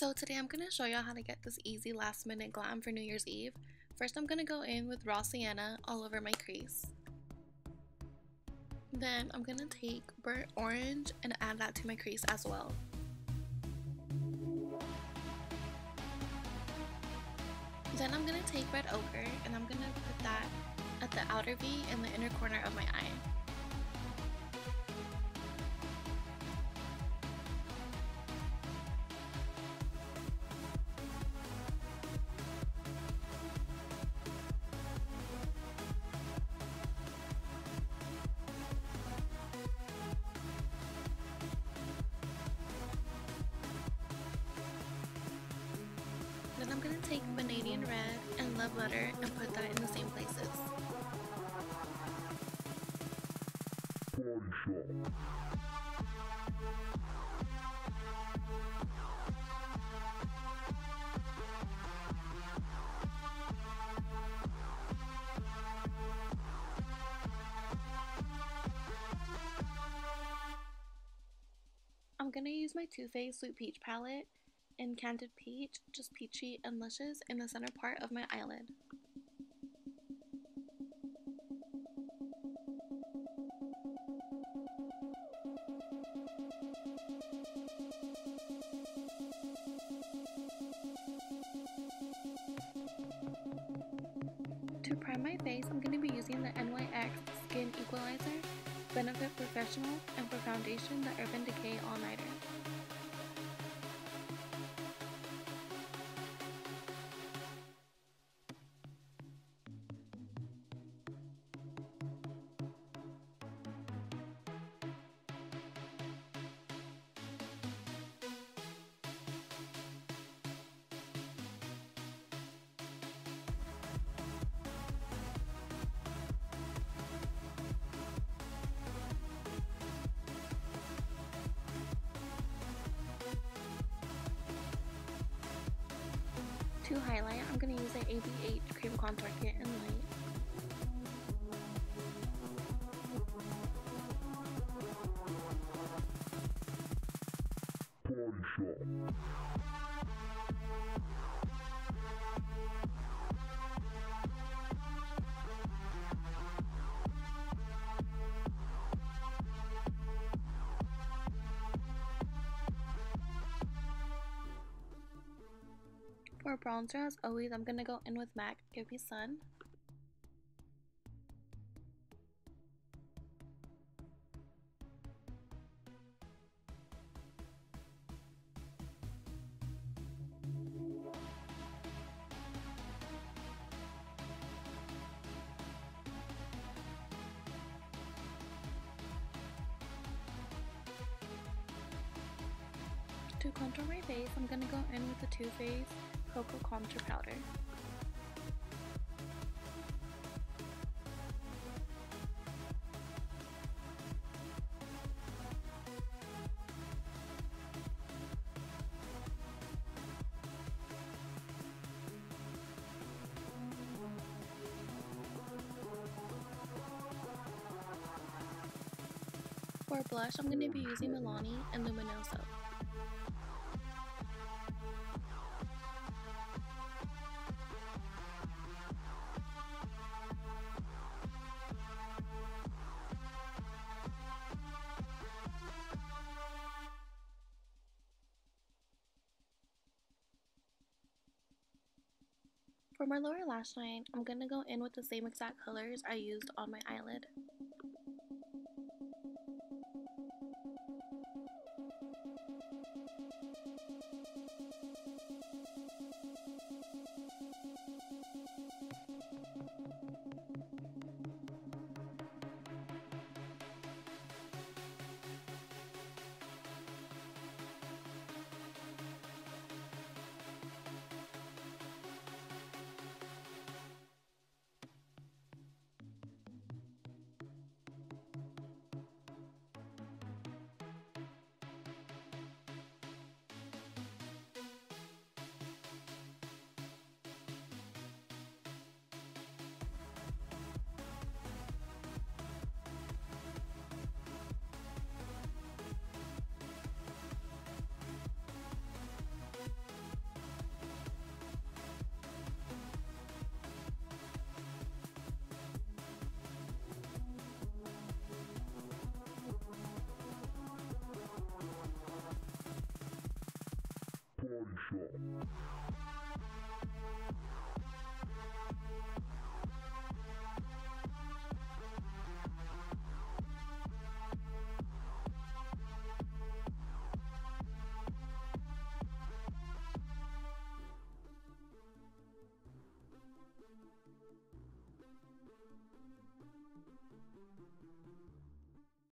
So today I'm going to show y'all how to get this easy last minute glam for New Year's Eve. First I'm going to go in with raw sienna all over my crease. Then I'm going to take burnt orange and add that to my crease as well. Then I'm going to take red ochre and I'm going to put that at the outer V in the inner corner of my eye. Love Letter and put that in the same places. I'm going to use my Too Faced Sweet Peach palette in Candied Peach, just peachy and luscious in the center part of my eyelid. To prime my face, I'm going to be using the NYX Skin Equalizer, Benefit POREfessional, and for foundation, the Urban Decay All Nighter. To highlight, I'm going to use the ABH Cream Contour Kit in light. Party. For bronzer, as always, I'm going to go in with MAC. Give Me Sun. To contour my face, I'm going to go in with the Too Faced Cocoa Contour Powder. For blush, I'm going to be using Milani and Luminoso. For my lower lash line, I'm going to go in with the same exact colors I used on my eyelid.